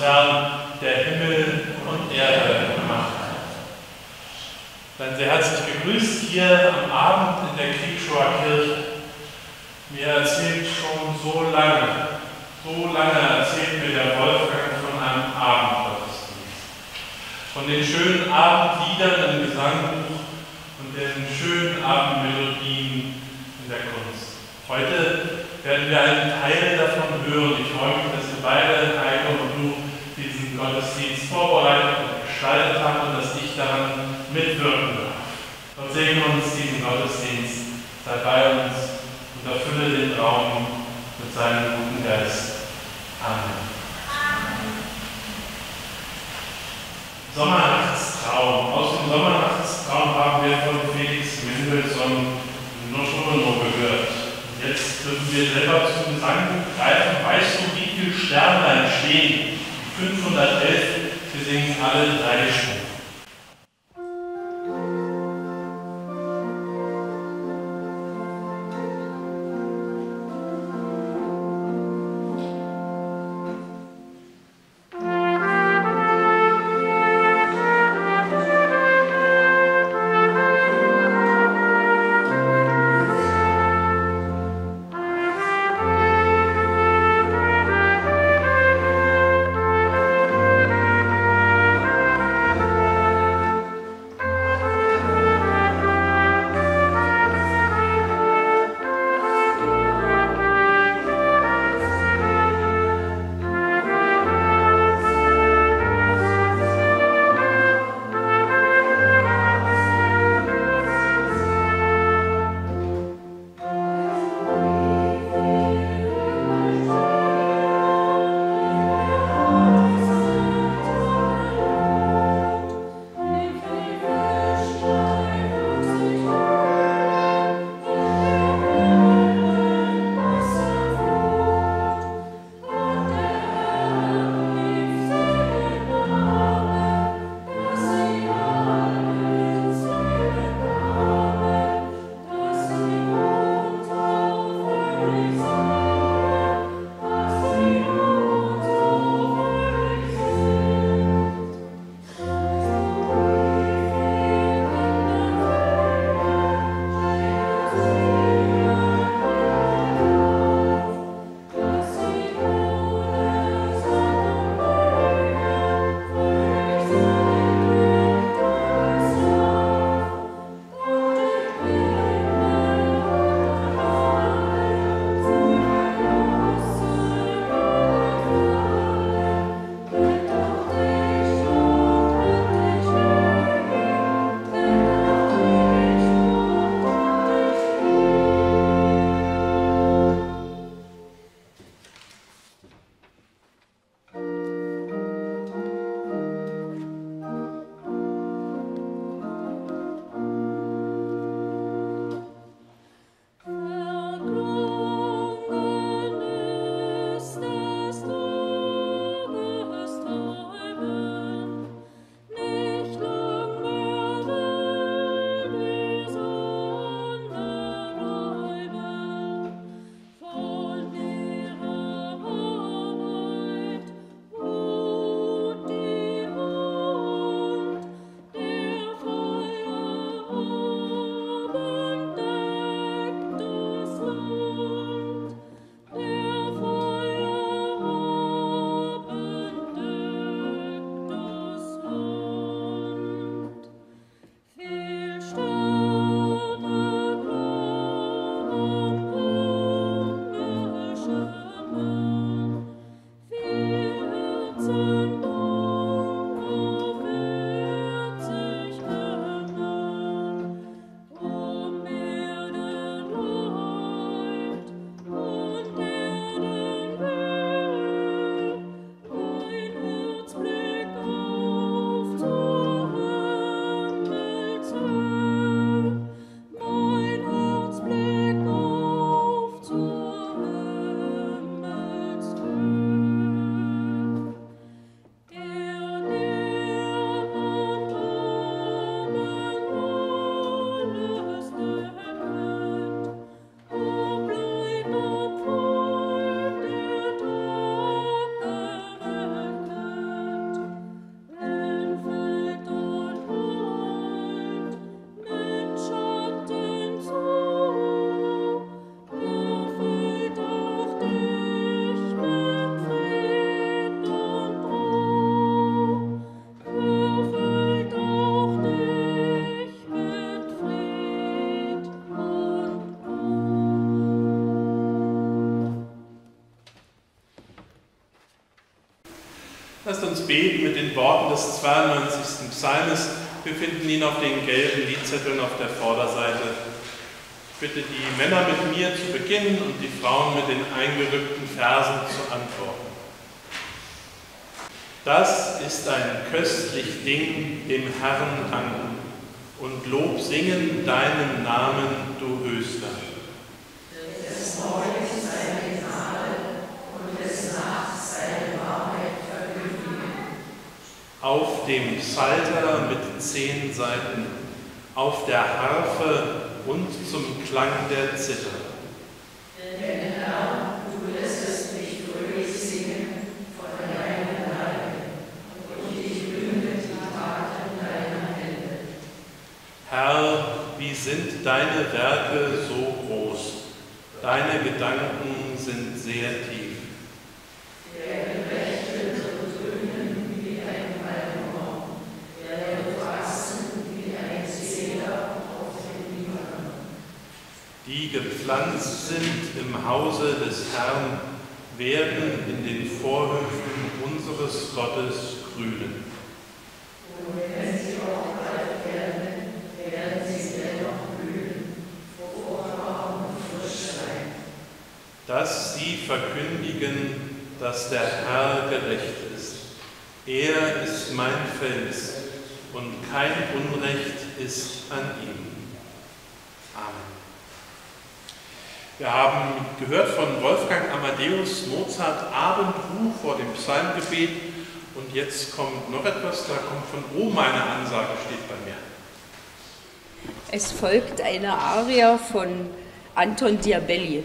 Herrn, der Himmel und Erde gemacht hat. Seien sehr herzlich begrüßt hier am Abend in der Kriegschower Kirche. Mir erzählt schon so lange, so lange erzählt mir der Wolfgang von einem Abendgottesdienst. Von den schönen Abendliedern im Gesangbuch und den schönen Abendmelodien in der Kunst. Heute werden wir einen Teil davon hören. Ich freue mich, dass ihr beide, Heike und du, Gottesdienst vorbereitet und gestaltet habt und dass ich daran mitwirken darf. Gott segne uns diesen Gottesdienst, sei bei uns und erfülle den Raum mit seinem guten Geist. Amen. Sommernachtstraum. Aus dem Sommernachtstraum haben wir von Felix Mendelssohn nur schon nur gehört. Jetzt dürfen wir selber zum Gesang greifen. Weißt du, wie viele Sterne? 511. Wir singen alle drei Stunden. Worten des 92. Psalmes. Wir finden ihn auf den gelben Liedzetteln auf der Vorderseite. Ich bitte die Männer mit mir zu beginnen und die Frauen mit den eingerückten Versen zu antworten. Das ist ein köstlich Ding, dem Herrn danken und Lob singen deinen Namen, du Höchster. Des Morgens seine Gnade und des Nachts seine Wahrheit verkündigen. Auf dem Psalter mit zehn Seiten, auf der Harfe und zum Klang der Zither. Denn Herr, Herr, wie sind deine Werke so groß? Deine Gedanken sind sehr tief. Der Gerechte so grünen wie ein Palmor, der wird wachsen wie ein Zeder auf dem Libanon. Die gepflanzt sind im Hause des Herrn, werden in den Vorhöfen unseres Gottes grünen. dass sie verkündigen, dass der Herr gerecht ist. Er ist mein Fels und kein Unrecht ist an ihm. Wir haben gehört von Wolfgang Amadeus Mozart Abendruh vor dem Psalmgebet und jetzt kommt noch etwas, da kommt von oben eine Ansage, steht bei mir. Es folgt eine Aria von Anton Diabelli.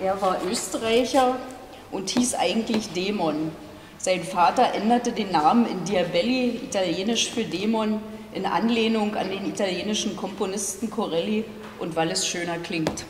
Er war Österreicher und hieß eigentlich Dämon. Sein Vater änderte den Namen in Diabelli, italienisch für Dämon, in Anlehnung an den italienischen Komponisten Corelli und weil es schöner klingt.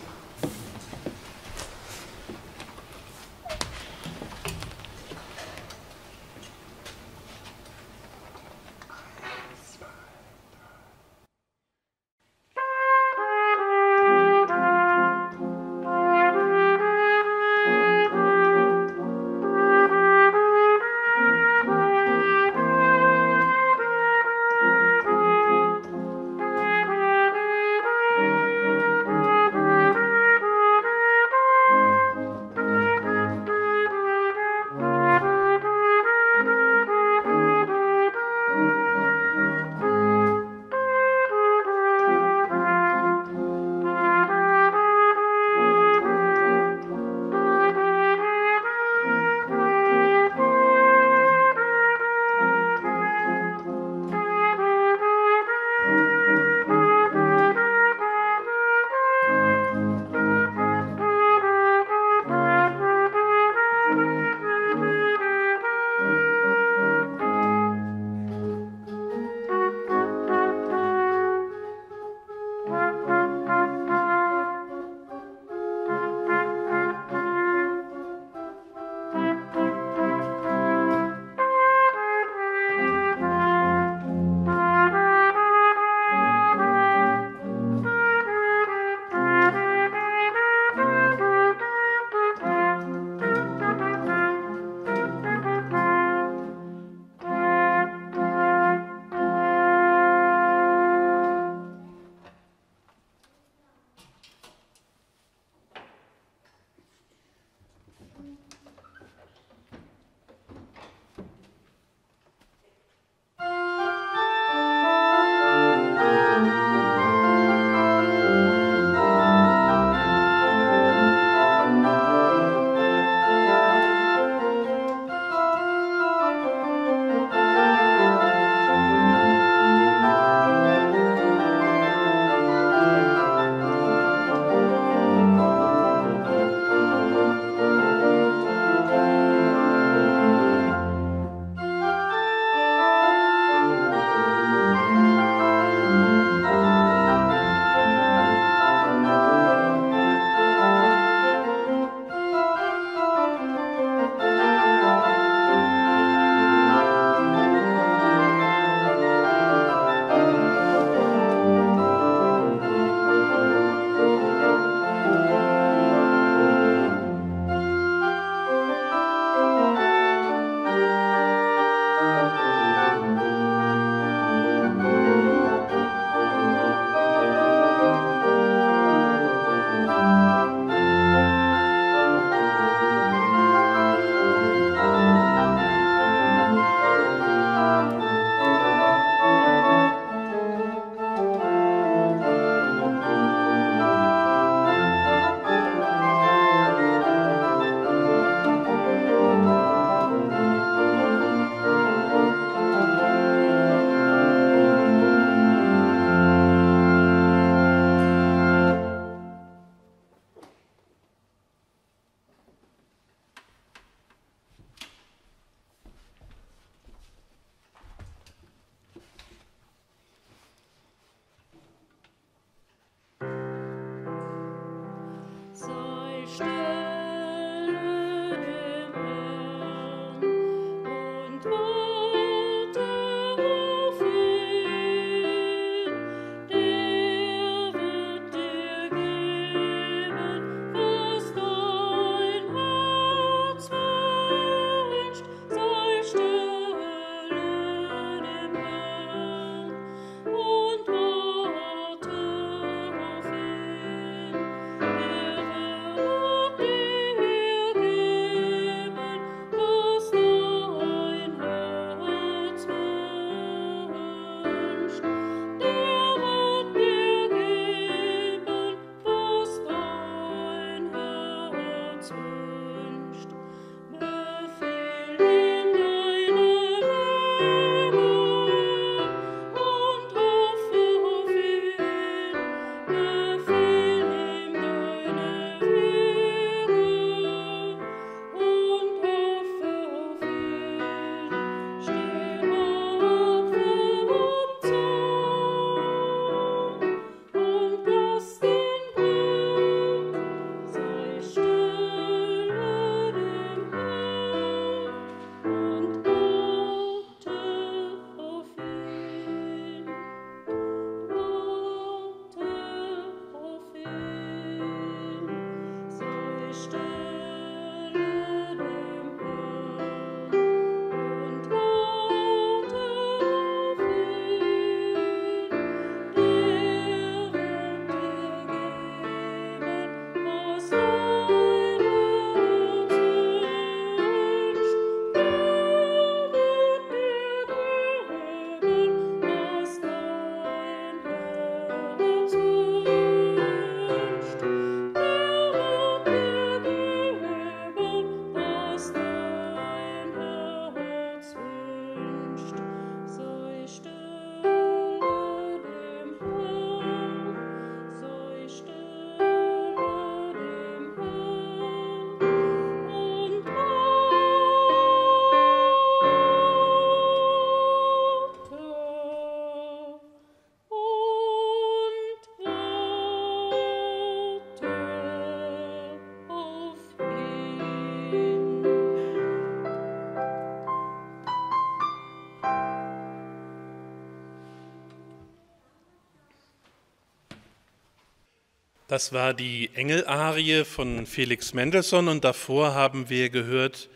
Das war die Engelarie von Felix Mendelssohn und davor haben wir gehört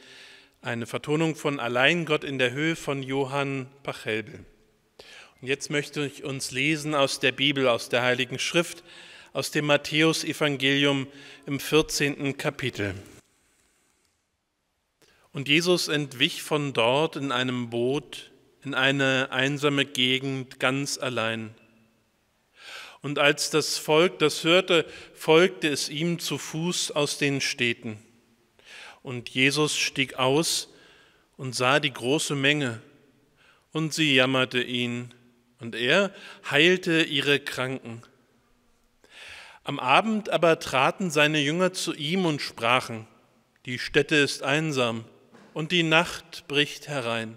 eine Vertonung von Allein Gott in der Höhe von Johann Pachelbel. Und jetzt möchte ich uns lesen aus der Bibel, aus der Heiligen Schrift, aus dem Matthäusevangelium im 14. Kapitel. Und Jesus entwich von dort in einem Boot in eine einsame Gegend ganz allein. Und als das Volk das hörte, folgte es ihm zu Fuß aus den Städten. Und Jesus stieg aus und sah die große Menge, und sie jammerte ihn, und er heilte ihre Kranken. Am Abend aber traten seine Jünger zu ihm und sprachen, die Stätte ist einsam, und die Nacht bricht herein.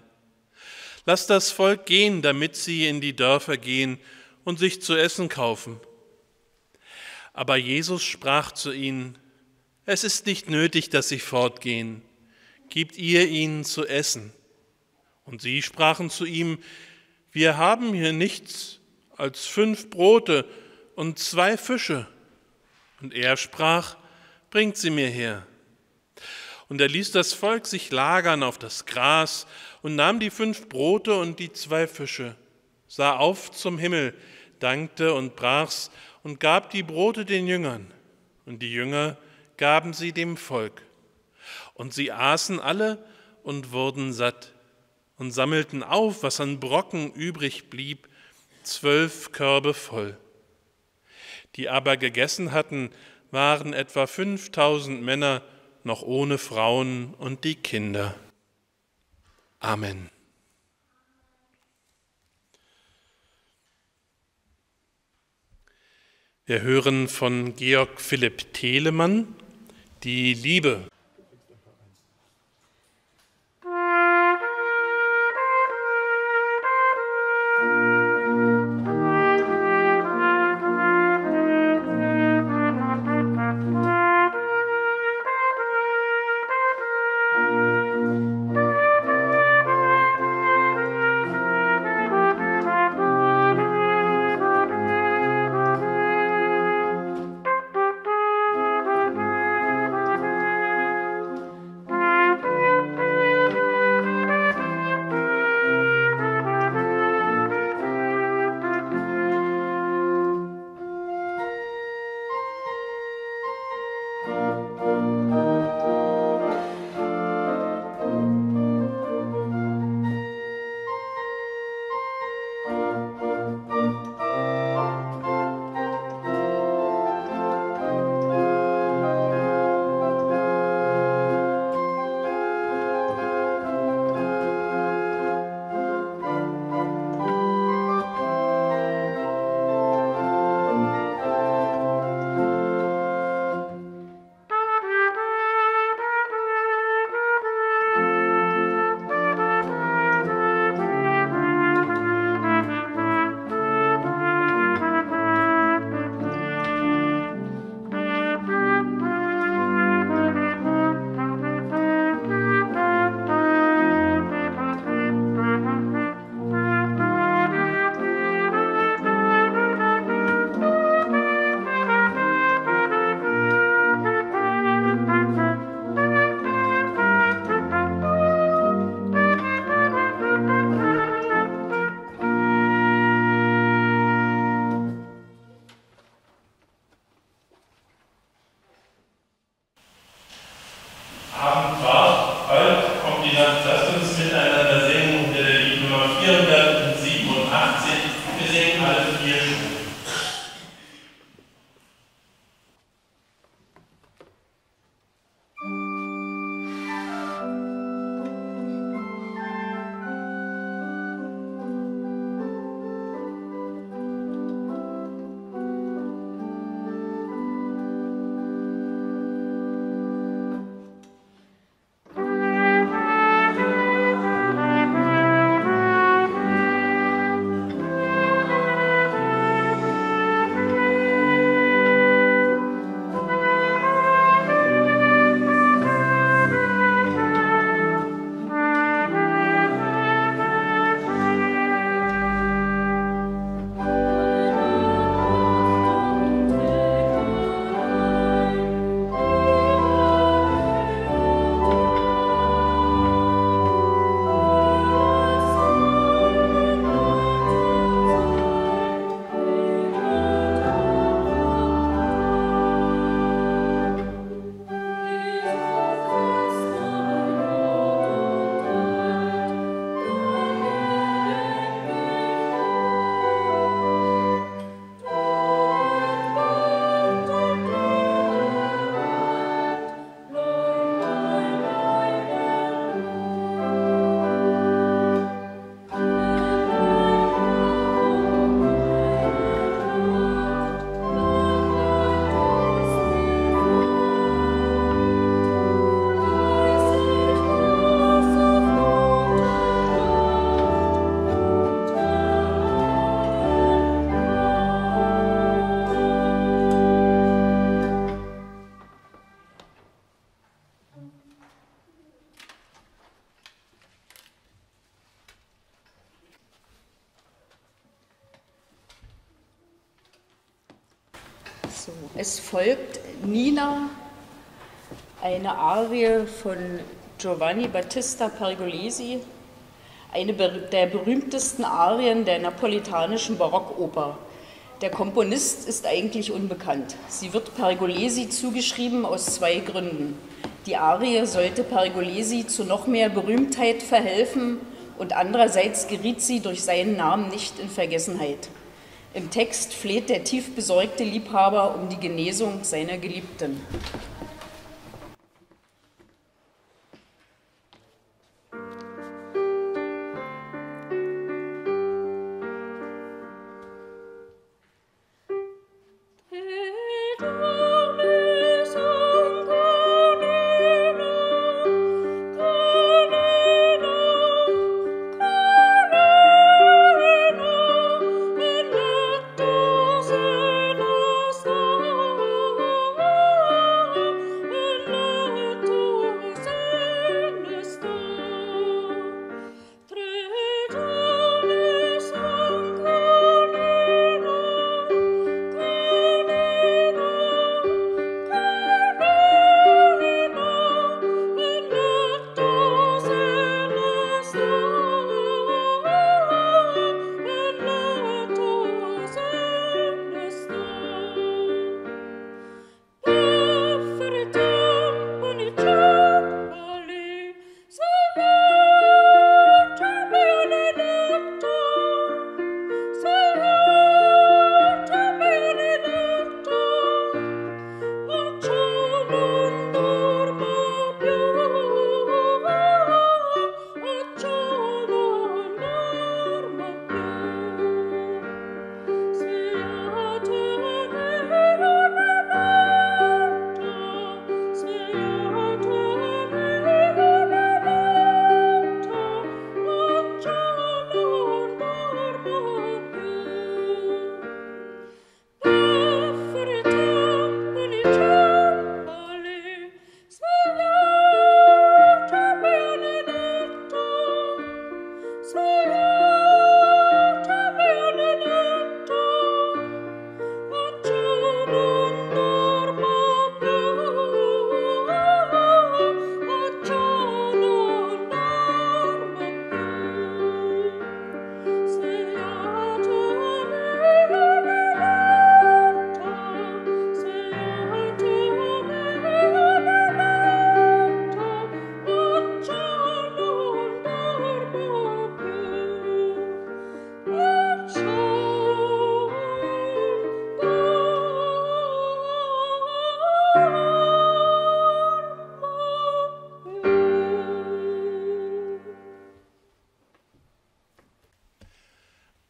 Lass das Volk gehen, damit sie in die Dörfer gehen, und sich zu essen kaufen. Aber Jesus sprach zu ihnen, es ist nicht nötig, dass sie fortgehen, gebt ihr ihnen zu essen. Und sie sprachen zu ihm, wir haben hier nichts als fünf Brote und zwei Fische. Und er sprach, bringt sie mir her. Und er ließ das Volk sich lagern auf das Gras und nahm die fünf Brote und die zwei Fische, sah auf zum Himmel, dankte und brach's und gab die Brote den Jüngern, und die Jünger gaben sie dem Volk. Und sie aßen alle und wurden satt und sammelten auf, was an Brocken übrig blieb, zwölf Körbe voll. Die aber gegessen hatten, waren etwa fünftausend Männer, noch ohne Frauen und die Kinder. Amen. Wir hören von Georg Philipp Telemann die Liebe. Folgt Nina, eine Arie von Giovanni Battista Pergolesi, eine der berühmtesten Arien der napolitanischen Barockoper. Der Komponist ist eigentlich unbekannt. Sie wird Pergolesi zugeschrieben aus zwei Gründen. Die Arie sollte Pergolesi zu noch mehr Berühmtheit verhelfen und andererseits geriet sie durch seinen Namen nicht in Vergessenheit. Im Text fleht der tief besorgte Liebhaber um die Genesung seiner Geliebten.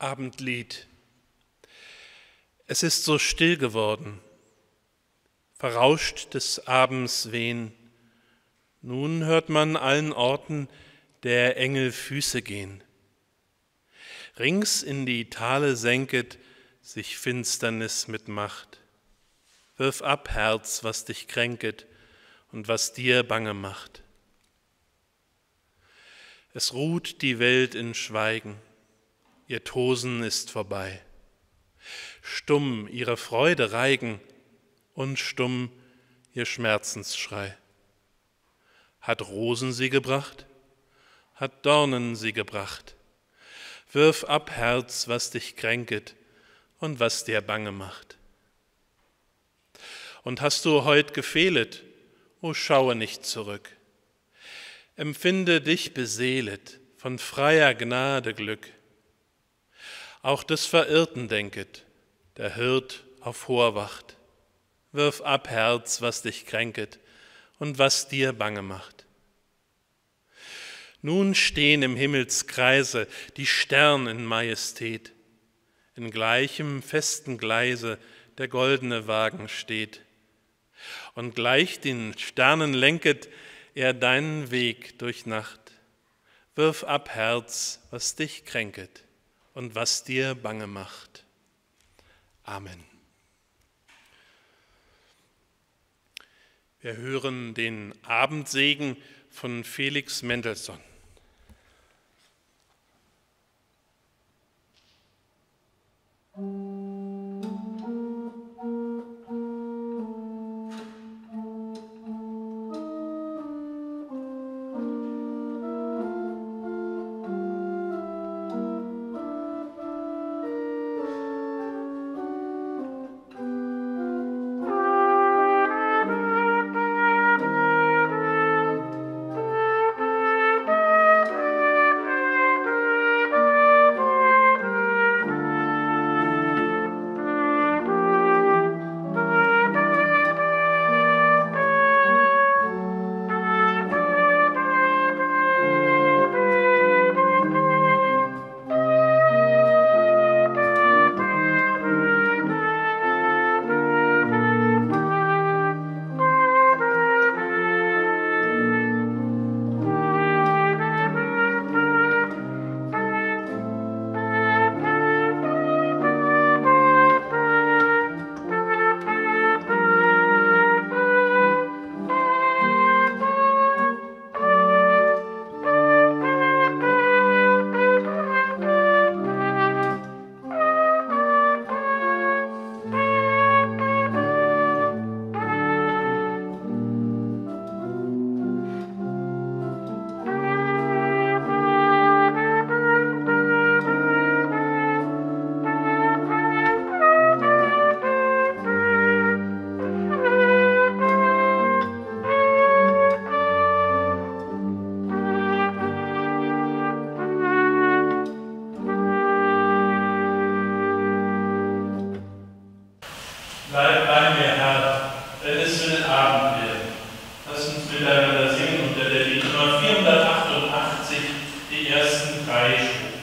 Abendlied. Es ist so still geworden, verrauscht des Abends wehen. Nun hört man allen Orten der Engel Füße gehen. Rings in die Tale senket sich Finsternis mit Macht. Wirf ab, Herz, was dich kränket und was dir bange macht. Es ruht die Welt in Schweigen ihr Tosen ist vorbei. Stumm ihre Freude reigen und stumm ihr Schmerzensschrei. Hat Rosen sie gebracht, hat Dornen sie gebracht. Wirf ab, Herz, was dich kränket und was dir bange macht. Und hast du heut gefehlet, o schaue nicht zurück. Empfinde dich beseelet von freier Gnade Glück auch des Verirrten denket, der Hirt auf hoher Wacht. Wirf ab, Herz, was dich kränket und was dir bange macht. Nun stehen im Himmelskreise die Stern in Majestät, in gleichem festen Gleise der goldene Wagen steht. Und gleich den Sternen lenket er deinen Weg durch Nacht. Wirf ab, Herz, was dich kränket und was dir bange macht. Amen. Wir hören den Abendsegen von Felix Mendelssohn. Mm-hmm. Die ersten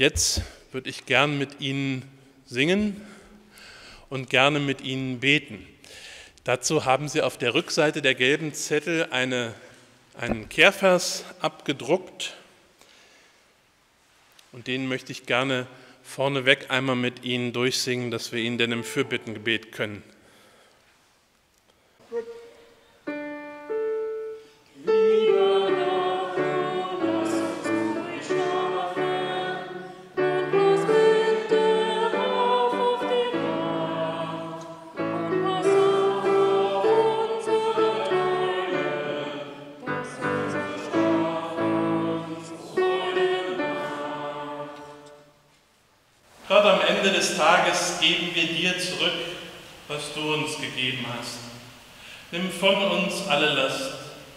jetzt würde ich gern mit Ihnen singen und gerne mit Ihnen beten. Dazu haben Sie auf der Rückseite der gelben Zettel eine, einen Kehrvers abgedruckt und den möchte ich gerne vorneweg einmal mit Ihnen durchsingen, dass wir ihn denn im Fürbittengebet können. Tages geben wir dir zurück, was du uns gegeben hast. Nimm von uns alle Last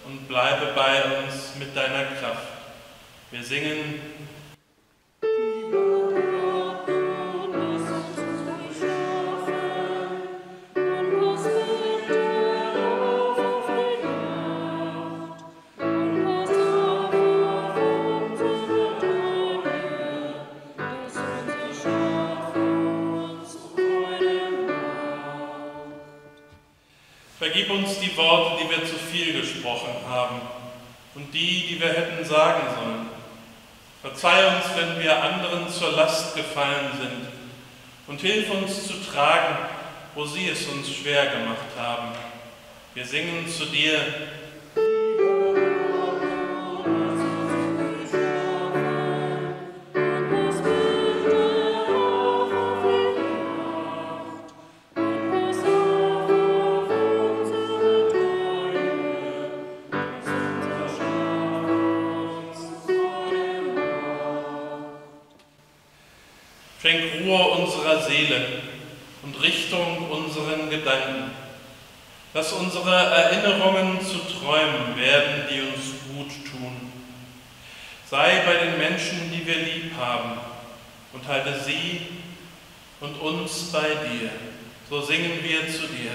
und bleibe bei uns mit deiner Kraft. Wir singen und die, die wir hätten sagen sollen. Verzeih uns, wenn wir anderen zur Last gefallen sind und hilf uns zu tragen, wo sie es uns schwer gemacht haben. Wir singen zu dir, Unsere Erinnerungen zu Träumen werden, die uns gut tun. Sei bei den Menschen, die wir lieb haben, und halte sie und uns bei dir. so singen wir zu dir.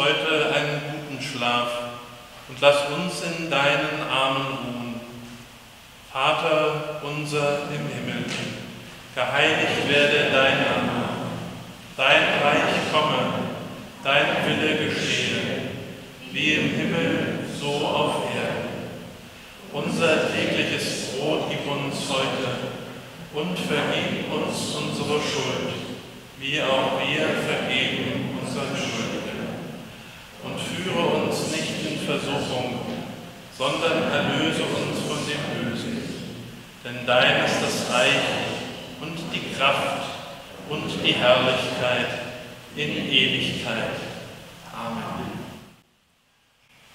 Heute einen guten Schlaf und lass uns in deinen Armen ruhen. Vater unser im Himmel, geheiligt werde dein Name, dein Reich komme, dein Wille geschehe, wie im Himmel, so auf Erden. Unser tägliches Brot gib uns heute und vergib uns unsere Schuld, wie auch wir vergeben unseren Schuldigen. Und führe uns nicht in Versuchung, sondern erlöse uns von dem Bösen. Denn dein ist das Reich und die Kraft und die Herrlichkeit in Ewigkeit. Amen.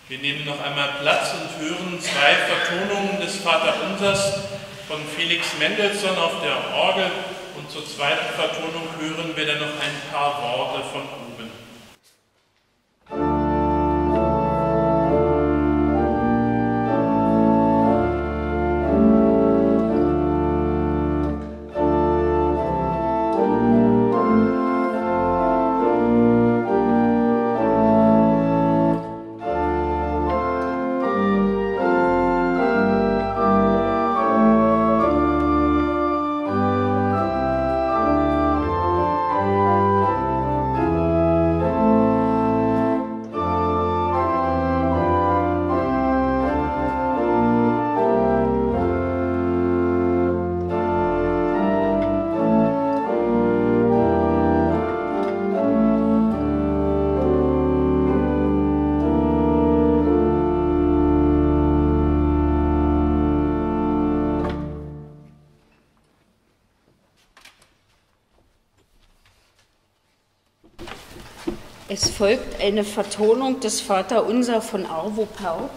Wir nehmen noch einmal Platz und hören zwei Vertonungen des Vaterunsers von Felix Mendelssohn auf der Orgel und zur zweiten Vertonung hören wir dann noch ein paar Worte von oben. Es folgt eine Vertonung des Vaterunser von Arvo Pärt.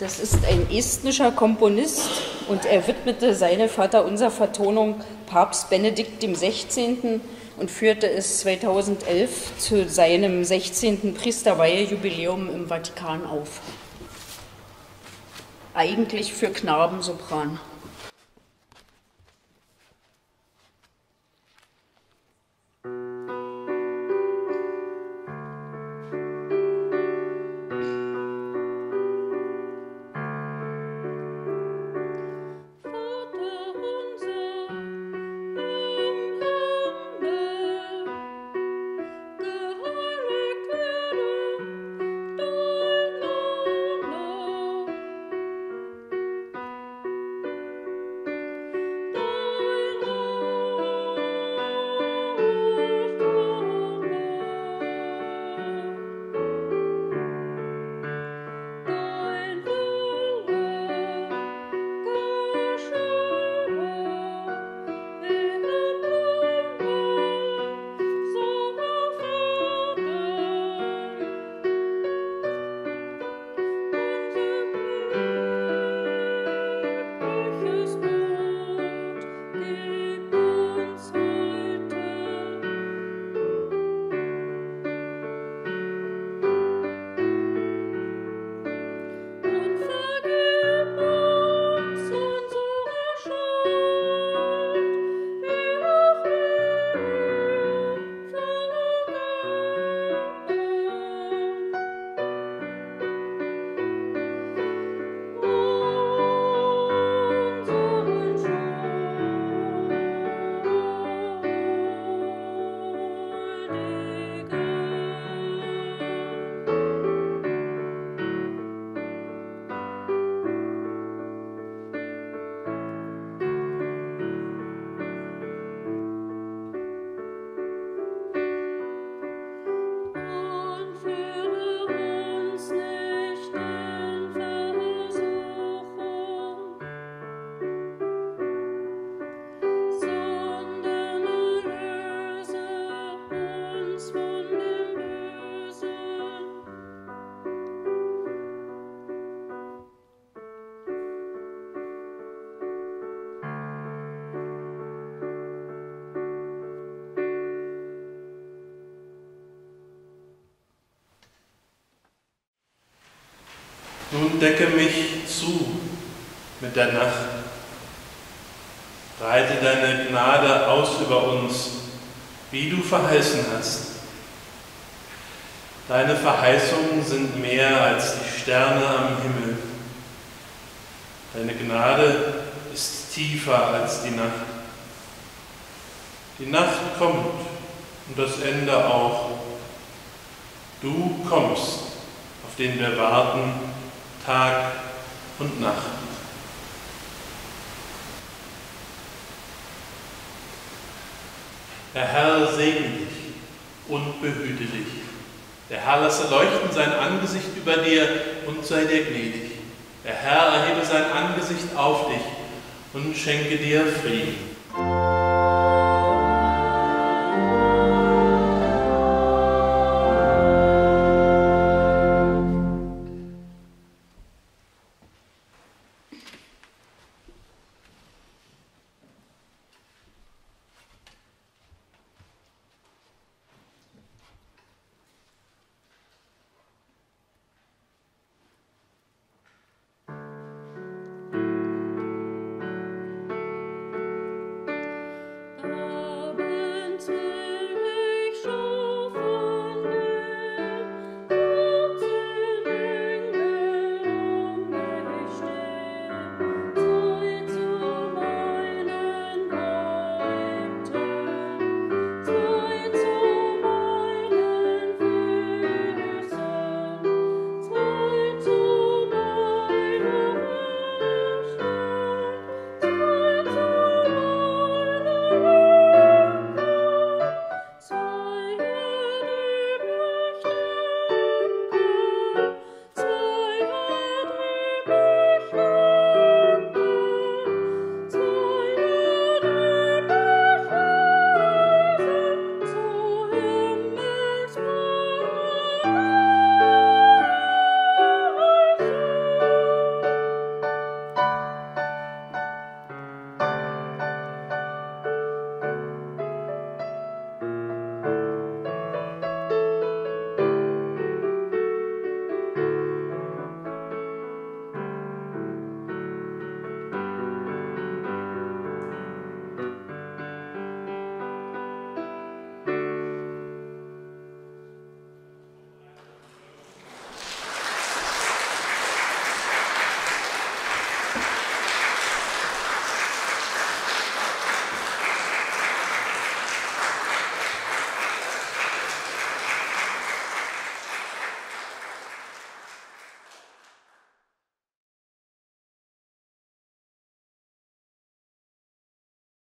Das ist ein estnischer Komponist und er widmete seine Vaterunser-Vertonung Papst Benedikt XVI. und führte es 2011 zu seinem 16. Priesterweihejubiläum im Vatikan auf. Eigentlich für Knabensopran. Amen. Nun decke mich zu mit der Nacht. Breite deine Gnade aus über uns, wie du verheißen hast. Deine Verheißungen sind mehr als die Sterne am Himmel. Deine Gnade ist tiefer als die Nacht. Die Nacht kommt und das Ende auch. Du kommst, auf den wir warten, Tag und Nacht. Der Herr segne dich und behüte dich. Der Herr lasse leuchten sein Angesicht über dir und sei dir gnädig. Der Herr erhebe sein Angesicht auf dich und schenke dir Frieden.